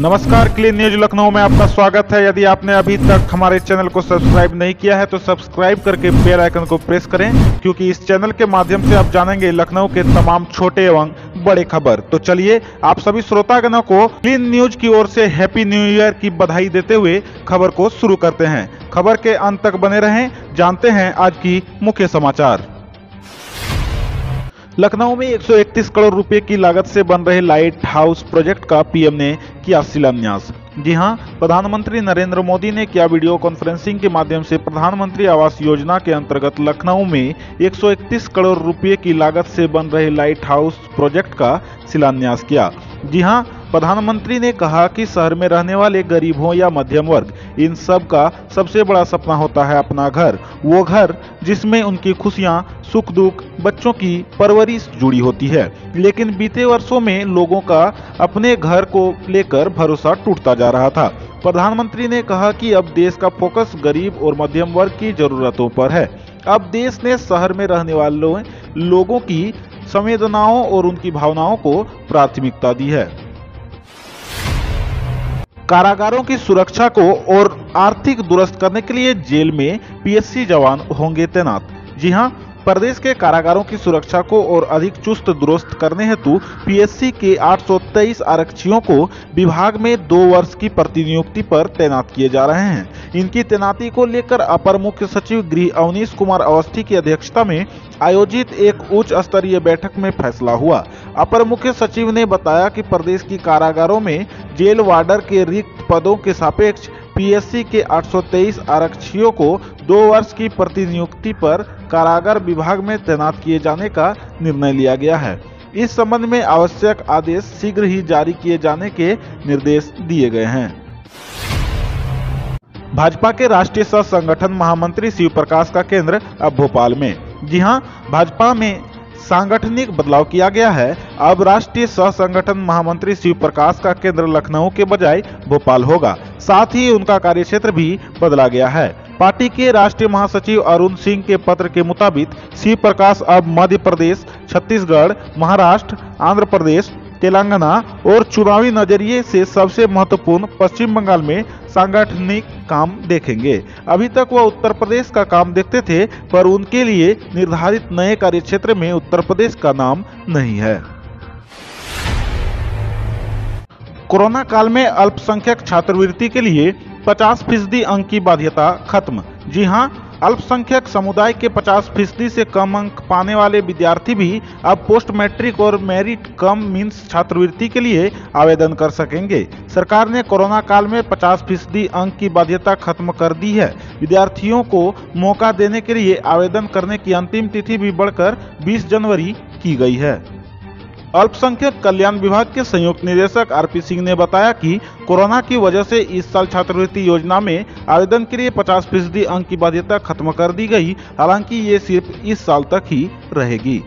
नमस्कार clean news Lucknow में आपका स्वागत है। यदि आपने अभी तक हमारे चैनल को सब्सक्राइब नहीं किया है तो सब्सक्राइब करके बेल आइकन को प्रेस करें, क्योंकि इस चैनल के माध्यम से आप जानेंगे लखनऊ के तमाम छोटे एवं बड़े खबर। तो चलिए, आप सभी श्रोतागणों को क्लीन न्यूज़ की ओर से हैप्पी न्यू ईयर की बधाई देते हुए खबर को शुरू करते हैं। खबर के अंत तक बने रहें, जानते हैं आज की मुख्य समाचार। लखनऊ में 131 करोड़ रुपए की लागत से बन रहे लाइट हाउस प्रोजेक्ट का पीएम ने किया शिलान्यास। जी हाँ, प्रधानमंत्री नरेंद्र मोदी ने किया वीडियो कॉन्फ्रेंसिंग के माध्यम से प्रधानमंत्री आवास योजना के अंतर्गत लखनऊ में 131 करोड़ रुपए की लागत से बन रहे लाइट हाउस प्रोजेक्ट का शिलान्यास किया। जी हाँ, प्रधानमंत्री ने कहा कि शहर में रहने वाले गरीब हो या मध्यम वर्ग, इन सब का सबसे बड़ा सपना होता है अपना घर। वो घर जिसमें उनकी खुशियाँ, सुख दुख, बच्चों की परवरिश जुड़ी होती है। लेकिन बीते वर्षों में लोगों का अपने घर को लेकर भरोसा टूटता जा रहा था। प्रधानमंत्री ने कहा कि अब देश का फोकस गरीब और मध्यम वर्ग की जरूरतों पर है। अब देश ने शहर में रहने वालों, लोगों की संवेदनाओं और उनकी भावनाओं को प्राथमिकता दी है। कारागारों की सुरक्षा को और आर्थिक दुरुस्त करने के लिए जेल में पीएससी जवान होंगे तैनात। जी हाँ प्रदेश के कारागारों की सुरक्षा को और अधिक चुस्त दुरुस्त करने हेतु पीएससी के 823 आरक्षियों को विभाग में दो वर्ष की प्रतिनियुक्ति पर तैनात किए जा रहे हैं। इनकी तैनाती को लेकर अपर मुख्य सचिव गृह अवनीश कुमार अवस्थी की अध्यक्षता में आयोजित एक उच्च स्तरीय बैठक में फैसला हुआ। अपर मुख्य सचिव ने बताया कि प्रदेश की कारागारों में जेल वार्डर के रिक्त पदों के सापेक्ष पीएससी के 823 आरक्षियों को दो वर्ष की प्रतिनियुक्ति पर कारागार विभाग में तैनात किए जाने का निर्णय लिया गया है। इस संबंध में आवश्यक आदेश शीघ्र ही जारी किए जाने के निर्देश दिए गए हैं। भाजपा के राष्ट्रीय सह संगठन महामंत्री शिव प्रकाश का केंद्र अब भोपाल में। जी हाँ, भाजपा में सांगठनिक बदलाव किया गया है। अब राष्ट्रीय सह संगठन महामंत्री शिव प्रकाश का केंद्र लखनऊ के बजाय भोपाल होगा। साथ ही उनका कार्यक्षेत्र भी बदला गया है। पार्टी के राष्ट्रीय महासचिव अरुण सिंह के पत्र के मुताबिक शिव प्रकाश अब मध्य प्रदेश, छत्तीसगढ़, महाराष्ट्र, आंध्र प्रदेश, तेलंगाना और चुनावी नज़रिए से सबसे महत्वपूर्ण पश्चिम बंगाल में सांगठनिक काम देखेंगे। अभी तक वह उत्तर प्रदेश का काम देखते थे, पर उनके लिए निर्धारित नए कार्यक्षेत्र में उत्तर प्रदेश का नाम नहीं है। कोरोना काल में अल्पसंख्यक छात्रवृत्ति के लिए 50 फ़ीसदी अंक की बाध्यता खत्म। जी हाँ, अल्पसंख्यक समुदाय के 50 फ़ीसदी से कम अंक पाने वाले विद्यार्थी भी अब पोस्ट मैट्रिक और मेरिट कम मीन्स छात्रवृत्ति के लिए आवेदन कर सकेंगे। सरकार ने कोरोना काल में 50 फ़ीसदी अंक की बाध्यता खत्म कर दी है। विद्यार्थियों को मौका देने के लिए आवेदन करने की अंतिम तिथि भी बढ़कर 20 जनवरी की गई है। अल्पसंख्यक कल्याण विभाग के संयुक्त निदेशक आरपी सिंह ने बताया कि कोरोना की वजह से इस साल छात्रवृत्ति योजना में आवेदन के लिए 50 फ़ीसदी अंक की बाध्यता खत्म कर दी गई। हालाँकि ये सिर्फ़ इस साल तक ही रहेगी।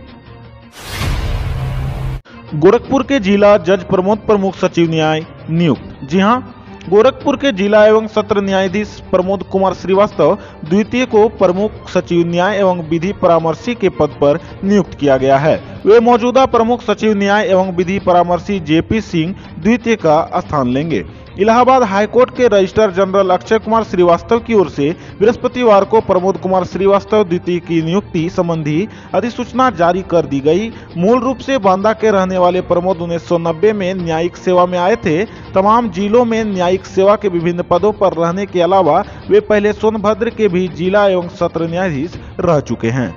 गोरखपुर के जिला जज प्रमोद प्रमुख सचिव न्याय नियुक्त। जी हाँ गोरखपुर के जिला एवं सत्र न्यायाधीश प्रमोद कुमार श्रीवास्तव द्वितीय को प्रमुख सचिव न्याय एवं विधि परामर्शी के पद पर नियुक्त किया गया है। वे मौजूदा प्रमुख सचिव न्याय एवं विधि परामर्शी जेपी सिंह द्वितीय का स्थान लेंगे। इलाहाबाद हाईकोर्ट के रजिस्ट्रार जनरल अक्षय कुमार श्रीवास्तव की ओर से बृहस्पतिवार को प्रमोद कुमार श्रीवास्तव द्वितीय की नियुक्ति संबंधी अधिसूचना जारी कर दी गई। मूल रूप से बांदा के रहने वाले प्रमोद उन्नीस सौ नब्बे में न्यायिक सेवा में आए थे। तमाम जिलों में न्यायिक सेवा के विभिन्न पदों पर रहने के अलावा वे पहले सोनभद्र के भी जिला एवं सत्र न्यायाधीश रह चुके हैं।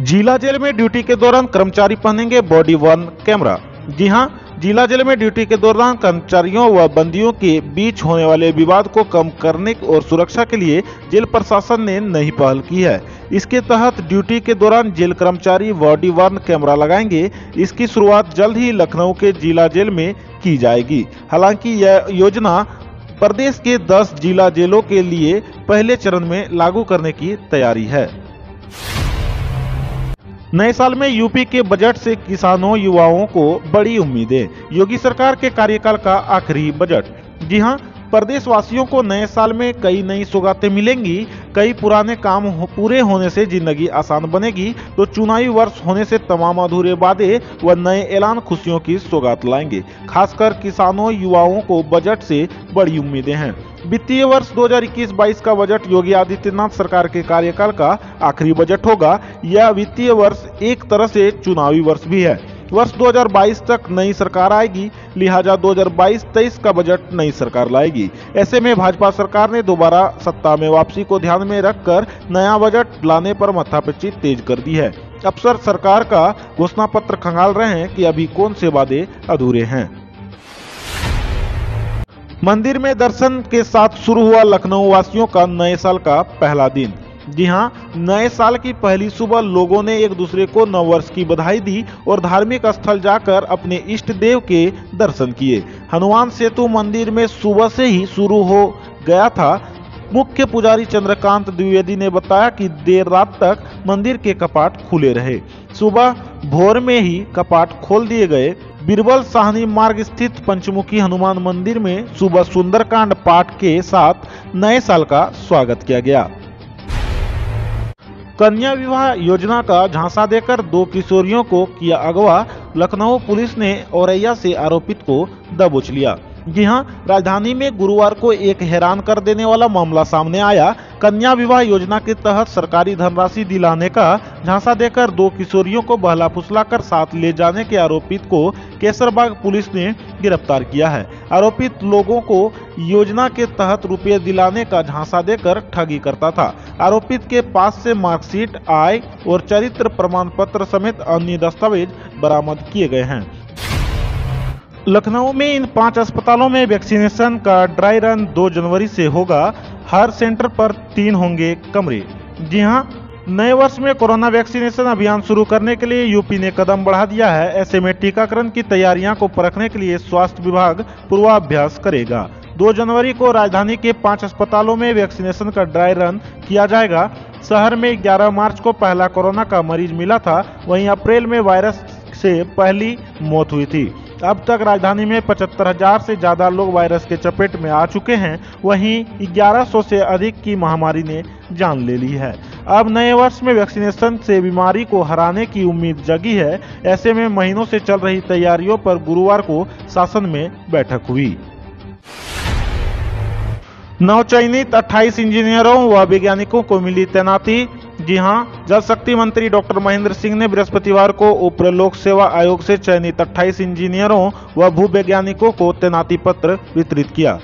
जिला जेल में ड्यूटी के दौरान कर्मचारी पहनेंगे बॉडी वन कैमरा। जी हाँ जिला जेल में ड्यूटी के दौरान कर्मचारियों व बंदियों के बीच होने वाले विवाद को कम करने और सुरक्षा के लिए जेल प्रशासन ने नई पहल की है। इसके तहत ड्यूटी के दौरान जेल कर्मचारी बॉडी वन कैमरा लगाएँगे। इसकी शुरुआत जल्द ही लखनऊ के जिला जेल में की जाएगी। हालाँकि यह योजना प्रदेश के 10 जिला जेलों के लिए पहले चरण में लागू करने की तैयारी है। नए साल में यूपी के बजट से किसानों, युवाओं को बड़ी उम्मीदें। योगी सरकार के कार्यकाल का आखिरी बजट। जी हाँ, प्रदेशवासियों को नए साल में कई नई सौगातें मिलेंगी। कई पुराने काम हो, पूरे होने से ज़िंदगी आसान बनेगी तो चुनावी वर्ष होने से तमाम अधूरे वादे व नए ऐलान खुशियों की सौगात लाएँगे। खासकर किसानों युवाओं को बजट से बड़ी उम्मीदें हैं। वित्तीय वर्ष 2021-22 का बजट योगी आदित्यनाथ सरकार के कार्यकाल का आखिरी बजट होगा। यह वित्तीय वर्ष एक तरह से चुनावी वर्ष भी है। वर्ष 2022 तक नई सरकार आएगी, लिहाजा 2022-23 का बजट नई सरकार लाएगी। ऐसे में भाजपा सरकार ने दोबारा सत्ता में वापसी को ध्यान में रखकर नया बजट लाने पर माथापच्ची तेज कर दी है। अफसर सरकार का घोषणा पत्र खंगाल रहे हैं कि अभी कौन से वादे अधूरे हैं। मंदिर में दर्शन के साथ शुरू हुआ लखनऊ वासियों का नए साल का पहला दिन। जी हाँ नए साल की पहली सुबह लोगों ने एक दूसरे को नव वर्ष की बधाई दी और धार्मिक स्थल जाकर अपने इष्ट देव के दर्शन किए। हनुमान सेतु मंदिर में सुबह से ही शुरू हो गया था। मुख्य पुजारी चंद्रकांत द्विवेदी ने बताया कि देर रात तक मंदिर के कपाट खुले रहे। सुबह भोर में ही कपाट खोल दिए गए। बीरबल साहनी मार्ग स्थित पंचमुखी हनुमान मंदिर में सुबह सुंदरकांड पाठ के साथ नए साल का स्वागत किया गया। कन्या विवाह योजना का झांसा देकर दो किशोरियों को किया अगवा, लखनऊ पुलिस ने औरैया से आरोपित को दबोच लिया। जी हाँ राजधानी में गुरुवार को एक हैरान कर देने वाला मामला सामने आया। कन्या विवाह योजना के तहत सरकारी धनराशि दिलाने का झांसा देकर दो किशोरियों को बहला फुसला कर साथ ले जाने के आरोपित को केसरबाग पुलिस ने गिरफ़्तार किया है। आरोपित लोगों को योजना के तहत रुपये दिलाने का झांसा देकर ठगी करता था। आरोपित के पास से मार्कशीट, आय और चरित्र प्रमाण पत्र समेत अन्य दस्तावेज़ बरामद किए गए हैं। लखनऊ में इन पाँच अस्पतालों में वैक्सीनेशन का ड्राई रन 2 जनवरी से होगा। हर सेंटर पर तीन होंगे कमरे। जी हाँ, नए वर्ष में कोरोना वैक्सीनेशन अभियान शुरू करने के लिए यूपी ने कदम बढ़ा दिया है। ऐसे में टीकाकरण की तैयारियाँ को परखने के लिए स्वास्थ्य विभाग पूर्वाभ्यास करेगा। 2 जनवरी को राजधानी के पाँच अस्पतालों में वैक्सीनेशन का ड्राई रन किया जाएगा। शहर में 11 मार्च को पहला कोरोना का मरीज़ मिला था। वहीं अप्रैल में वायरस से पहली मौत हुई थी। अब तक राजधानी में पचहत्तर हज़ार से ज़्यादा लोग वायरस के चपेट में आ चुके हैं। वहीं 1100 से अधिक की महामारी ने जान ले ली है। अब नए वर्ष में वैक्सीनेशन से बीमारी को हराने की उम्मीद जगी है। ऐसे में महीनों से चल रही तैयारियों पर गुरुवार को शासन में बैठक हुई। नवचयनित 28 इंजीनियरों व वैज्ञानिकों को मिली तैनाती। जी हाँ, जल शक्ति मंत्री डॉक्टर महेंद्र सिंह ने बृहस्पतिवार को उप्र लोक सेवा आयोग से चयनित 28 इंजीनियरों व भू वैज्ञानिकों को तैनाती पत्र वितरित किया।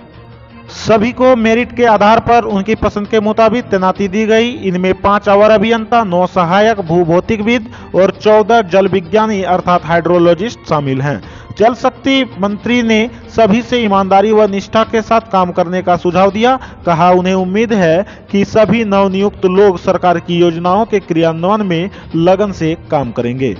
सभी को मेरिट के आधार पर उनकी पसंद के मुताबिक तैनाती दी गई। इनमें पाँच अवर अभियंता, नौ सहायक भू भौतिकविद और चौदह जल विज्ञानी अर्थात हाइड्रोलॉजिस्ट शामिल हैं। जल शक्ति मंत्री ने सभी से ईमानदारी व निष्ठा के साथ काम करने का सुझाव दिया। कहा, उन्हें उम्मीद है कि सभी नवनियुक्त लोग सरकार की योजनाओं के क्रियान्वयन में लगन से काम करेंगे।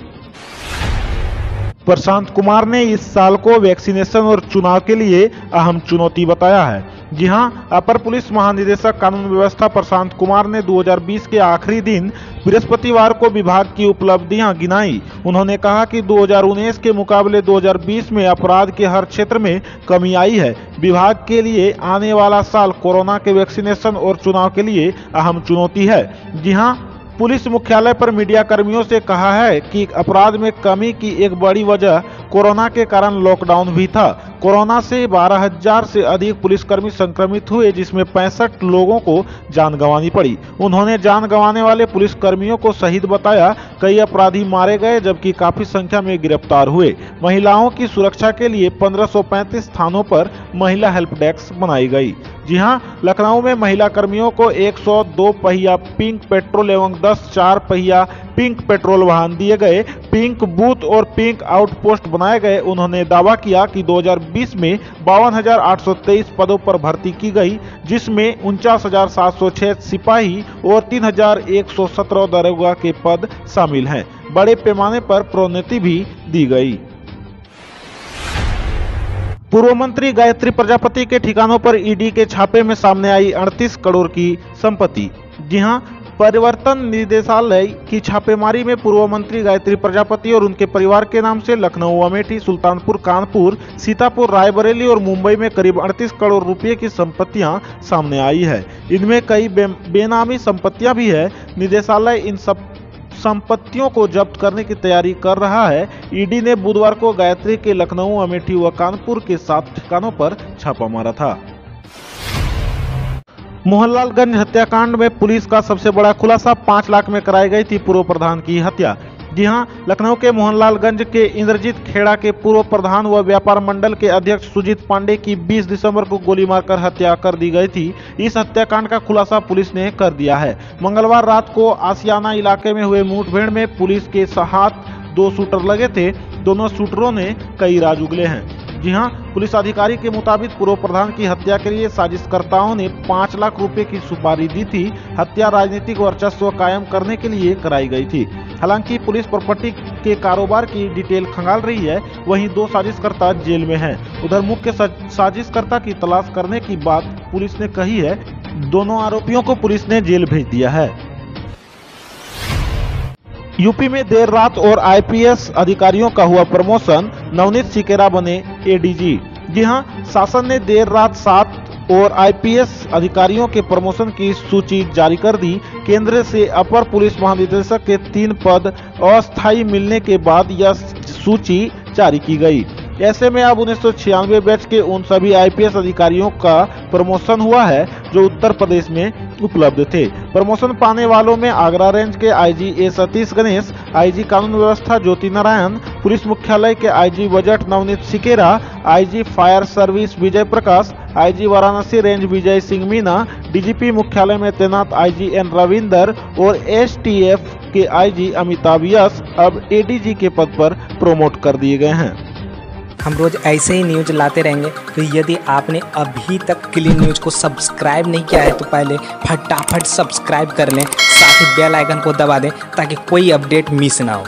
प्रशांत कुमार ने इस साल को वैक्सीनेशन और चुनाव के लिए अहम चुनौती बताया है। जी हाँ, अपर पुलिस महानिदेशक कानून व्यवस्था प्रशांत कुमार ने 2020 के आखिरी दिन बृहस्पतिवार को विभाग की उपलब्धियाँ गिनाई। उन्होंने कहा कि 2019 के मुकाबले 2020 में अपराध के हर क्षेत्र में कमी आई है। विभाग के लिए आने वाला साल कोरोना के वैक्सीनेशन और चुनाव के लिए अहम चुनौती है। जी हाँ पुलिस मुख्यालय पर मीडिया कर्मियों से कहा है कि अपराध में कमी की एक बड़ी वजह कोरोना के कारण लॉकडाउन भी था। कोरोना से 12,000 से अधिक पुलिसकर्मी संक्रमित हुए जिसमें पैंसठ लोगों को जान गंवानी पड़ी। उन्होंने जान गंवाने वाले पुलिसकर्मियों को शहीद बताया कई अपराधी मारे गए जबकि काफ़ी संख्या में गिरफ़्तार हुए। महिलाओं की सुरक्षा के लिए 1535 स्थानों पर महिला हेल्प डेस्क बनाई गई। जी हाँ, लखनऊ में महिला कर्मियों को 102 पहिया पिंक पेट्रोल एवं 10 चार पहिया पिंक पेट्रोल वाहन दिए गए। पिंक बूथ और पिंक आउटपोस्ट बनाए गए। उन्होंने दावा किया कि 2020 में बावन पदों पर भर्ती की गई, जिसमें उनचास सिपाही और 3117 दरोगा के पद शामिल हैं। बड़े पैमाने पर प्रोन्नति भी दी गई। पूर्व मंत्री गायत्री प्रजापति के ठिकानों पर ईडी के छापे में सामने आई 38 करोड़ की संपत्ति। जी हाँ परिवर्तन निदेशालय की छापेमारी में पूर्व मंत्री गायत्री प्रजापति और उनके परिवार के नाम से लखनऊ अमेठी सुल्तानपुर कानपुर सीतापुर रायबरेली और मुंबई में करीब 38 करोड़ रुपए की संपत्तियाँ सामने आई है। इनमें कई बे, बेनामी संपत्तियाँ भी है। निदेशालय इन सब संपत्तियों को जब्त करने की तैयारी कर रहा है। ईडी ने बुधवार को गायत्री के लखनऊ, अमेठी व कानपुर के सात ठिकानों पर छापा मारा था। मोहनलालगंज हत्याकांड में पुलिस का सबसे बड़ा खुलासा, पाँच लाख में कराई गई थी पूर्व प्रधान की हत्या। जी हाँ, लखनऊ के मोहनलालगंज के इंद्रजीत खेड़ा के पूर्व प्रधान व व्यापार मंडल के अध्यक्ष सुजीत पांडे की 20 दिसंबर को गोली मारकर हत्या कर दी गई थी। इस हत्याकांड का खुलासा पुलिस ने कर दिया है। मंगलवार रात को आसियाना इलाके में हुए मुठभेड़ में पुलिस के साथ दो शूटर लगे थे। दोनों शूटरों ने कई राज उगले हैं। जी हाँ, पुलिस अधिकारी के मुताबिक पूर्व प्रधान की हत्या के लिए साजिशकर्ताओं ने पाँच लाख रुपए की सुपारी दी थी। हत्या राजनीतिक वर्चस्व कायम करने के लिए कराई गई थी। हालाँकि पुलिस प्रॉपर्टी के कारोबार की डिटेल खंगाल रही है, वहीं दो साजिशकर्ता जेल में हैं। उधर मुख्य साजिशकर्ता की तलाश करने की बात पुलिस ने कही है। दोनों आरोपियों को पुलिस ने जेल भेज दिया है। यूपी में देर रात और आईपीएस अधिकारियों का हुआ प्रमोशन। नवनीत सिकेरा बने एडीजी जी हाँ, शासन ने देर रात सात और आईपीएस अधिकारियों के प्रमोशन की सूची जारी कर दी। केंद्र से अपर पुलिस महानिदेशक के तीन पद अस्थायी मिलने के बाद यह सूची जारी की गई। ऐसे में अब उन्नीस सौ छियानवे बैच के उन सभी आईपीएस अधिकारियों का प्रमोशन हुआ है, जो उत्तर प्रदेश में उपलब्ध थे। प्रमोशन पाने वालों में आगरा रेंज के IG A Satish Ganesh IG कानून व्यवस्था ज्योति नारायण, पुलिस मुख्यालय के IG budget Navneet Sikera IG fire service Vijay Prakash IG Varanasi range Vijay Singh Meena DGP मुख्यालय में तैनात आईजी एन रविंदर और एसटीएफ के आईजी अमिताभ यश अब एडीजी के पद पर प्रोमोट कर दिए गए हैं। हम रोज़ ऐसे ही न्यूज़ लाते रहेंगे। तो यदि आपने अभी तक क्लीन न्यूज़ को सब्सक्राइब नहीं किया है तो पहले फटाफट सब्सक्राइब कर लें। साथ ही बेल आइकन को दबा दें, ताकि कोई अपडेट मिस ना हो।